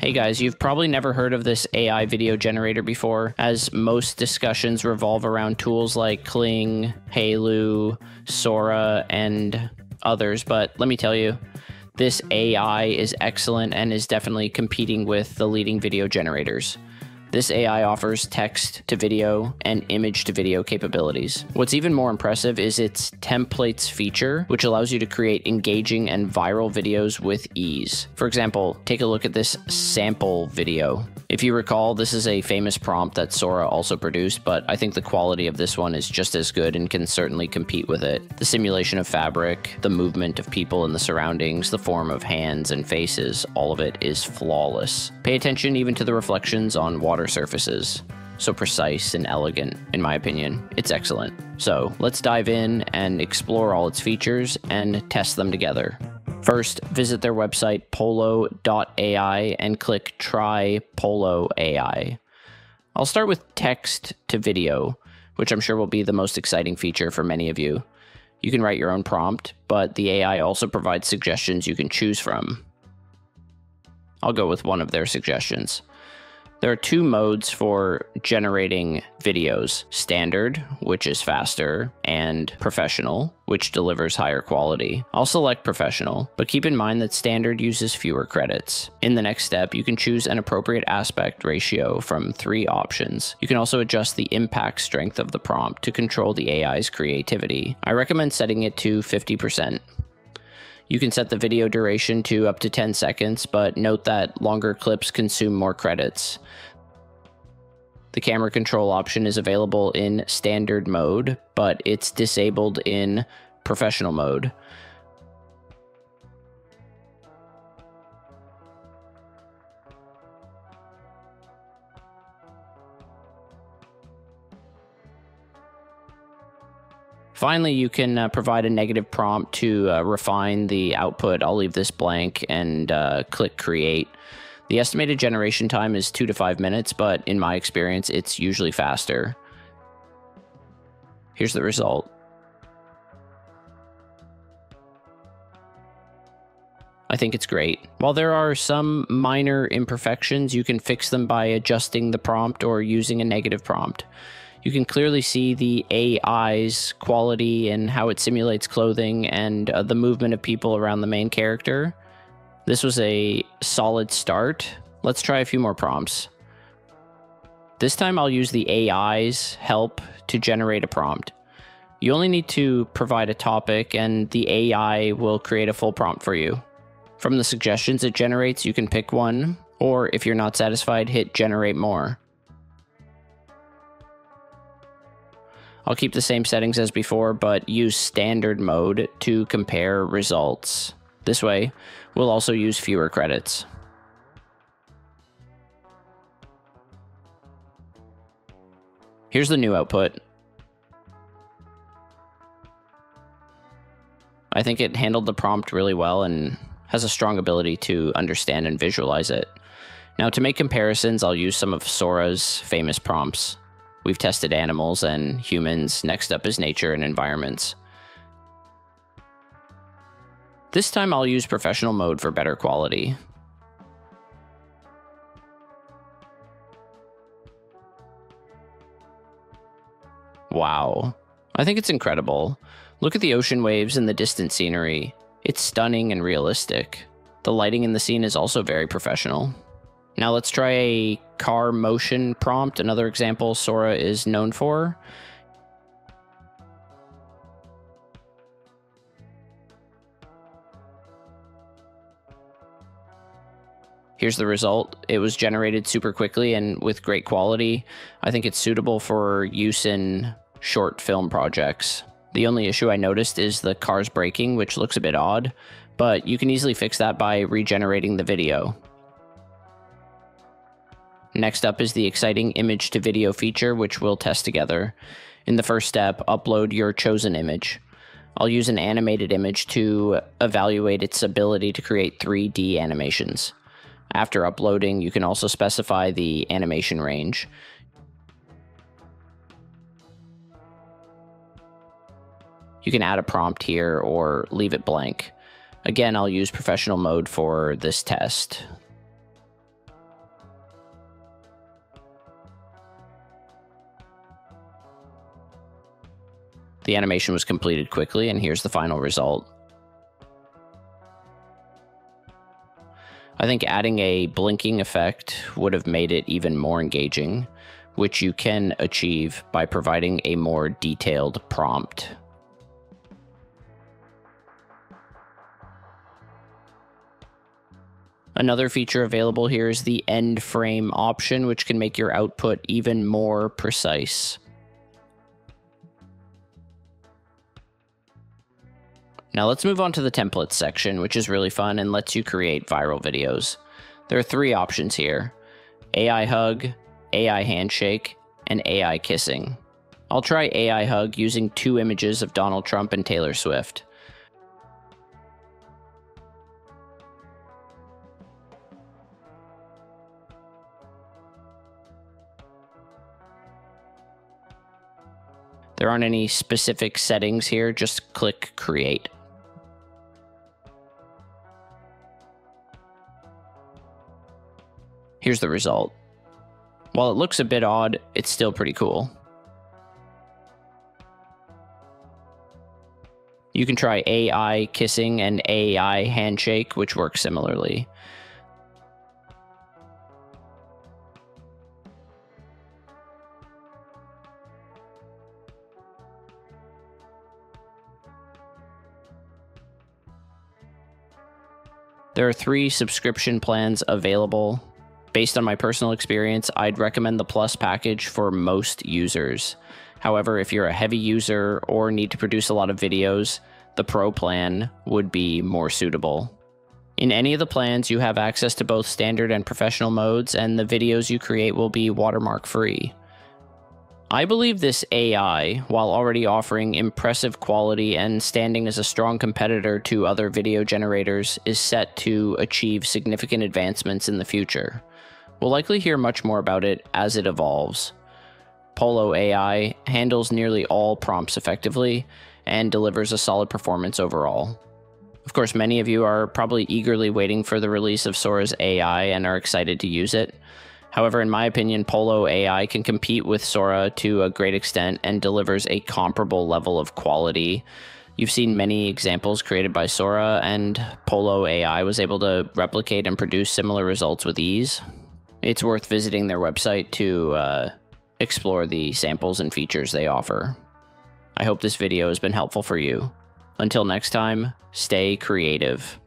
Hey guys, you've probably never heard of this AI video generator before, as most discussions revolve around tools like Kling, Hailuo, Sora, and others. But let me tell you, this AI is excellent and is definitely competing with the leading video generators. This AI offers text to video and image to video capabilities. What's even more impressive is its templates feature, which allows you to create engaging and viral videos with ease. For example, take a look at this sample video. If you recall, this is a famous prompt that Sora also produced, but I think the quality of this one is just as good and can certainly compete with it. The simulation of fabric, the movement of people in the surroundings, the form of hands and faces, all of it is flawless. Pay attention even to the reflections on water surfaces. So precise and elegant, in my opinion. It's excellent. So let's dive in and explore all its features and test them together. First, visit their website pollo.ai and click Try Pollo AI. I'll start with text to video, which I'm sure will be the most exciting feature for many of you. You can write your own prompt, but the AI also provides suggestions you can choose from. I'll go with one of their suggestions. There are two modes for generating videos standard, which is faster, and professional, which delivers higher quality. I'll select professional, but keep in mind that standard uses fewer credits. In the next step, you can choose an appropriate aspect ratio from three options. You can also adjust the impact strength of the prompt to control the AI's creativity. I recommend setting it to 50%. You can set the video duration to up to 10 seconds, but note that longer clips consume more credits. The camera control option is available in standard mode, but it's disabled in professional mode. Finally, you can uh, provide a negative prompt to uh, refine the output. I'll leave this blank and uh, click create. The estimated generation time is two to five minutes, but in my experience, it's usually faster. Here's the result. I think it's great. While there are some minor imperfections, you can fix them by adjusting the prompt or using a negative prompt. You can clearly see the AI's quality and how it simulates clothing and uh, the movement of people around the main character. This was a solid start. Let's try a few more prompts. This time I'll use the AI's help to generate a prompt. You only need to provide a topic and the AI will create a full prompt for you. From the suggestions it generates, you can pick one, or if you're not satisfied, hit generate more. I'll keep the same settings as before, but use standard mode to compare results. This way, we'll also use fewer credits. Here's the new output. I think it handled the prompt really well and has a strong ability to understand and visualize it. Now, to make comparisons, I'll use some of Sora's famous prompts. We've tested animals and humans. Next up is nature and environments. This time I'll use professional mode for better quality. Wow. I think it's incredible. Look at the ocean waves and the distant scenery. It's stunning and realistic. The lighting in the scene is also very professional. Now let's try a car motion prompt, another example Sora is known for. Here's the result. It was generated super quickly and with great quality. I think it's suitable for use in short film projects. The only issue I noticed is the car's braking, which looks a bit odd, but you can easily fix that by regenerating the video. Next up is the exciting image to video feature, which we'll test together. In the first step, upload your chosen image. I'll use an animated image to evaluate its ability to create 3D animations. After uploading, you can also specify the animation range. You can add a prompt here or leave it blank. Again, I'll use professional mode for this test. The animation was completed quickly, and here's the final result. I think adding a blinking effect would have made it even more engaging, which you can achieve by providing a more detailed prompt. Another feature available here is the end frame option, which can make your output even more precise. Now let's move on to the templates section, which is really fun and lets you create viral videos. There are three options here, AI hug, AI handshake, and AI kissing. I'll try AI hug using two images of Donald Trump and Taylor Swift. There aren't any specific settings here, just click create. Here's the result. While it looks a bit odd, it's still pretty cool. You can try AI kissing and AI handshake, which works similarly. There are three subscription plans available. Based on my personal experience, I'd recommend the Plus package for most users. However, if you're a heavy user or need to produce a lot of videos, the Pro plan would be more suitable. In any of the plans, you have access to both standard and professional modes, and the videos you create will be watermark free. I believe this AI, while already offering impressive quality and standing as a strong competitor to other video generators, is set to achieve significant advancements in the future. We'll likely hear much more about it as it evolves. Pollo AI handles nearly all prompts effectively and delivers a solid performance overall. Of course, many of you are probably eagerly waiting for the release of Sora's AI and are excited to use it. However, in my opinion, Pollo AI can compete with Sora to a great extent and delivers a comparable level of quality. You've seen many examples created by Sora, and Pollo AI was able to replicate and produce similar results with ease. It's worth visiting their website to uh, explore the samples and features they offer. I hope this video has been helpful for you. Until next time, stay creative.